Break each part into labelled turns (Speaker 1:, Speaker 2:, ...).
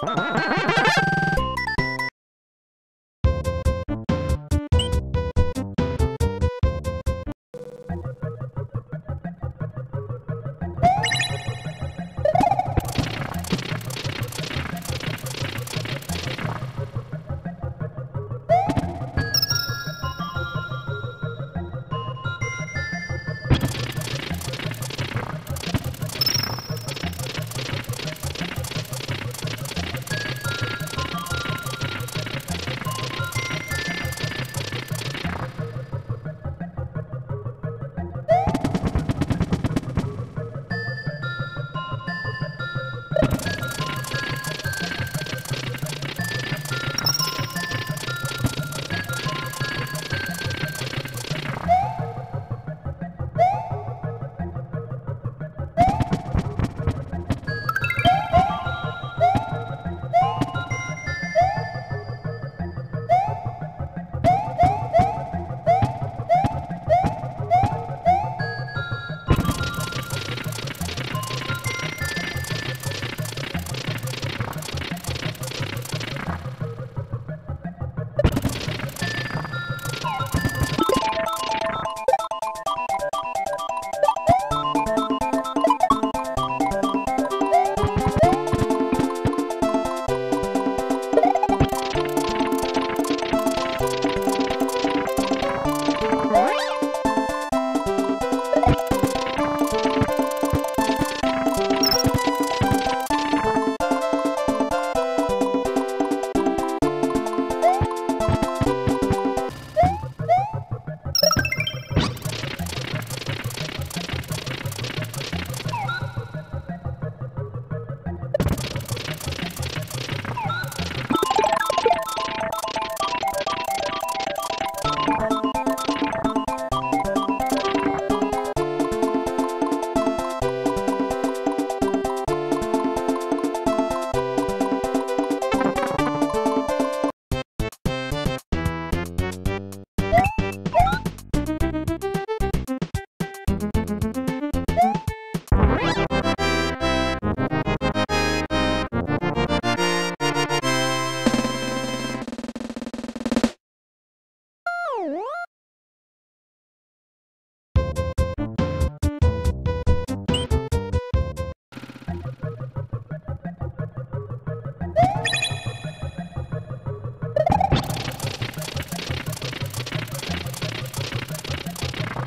Speaker 1: Ha ha ha!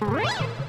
Speaker 2: Right?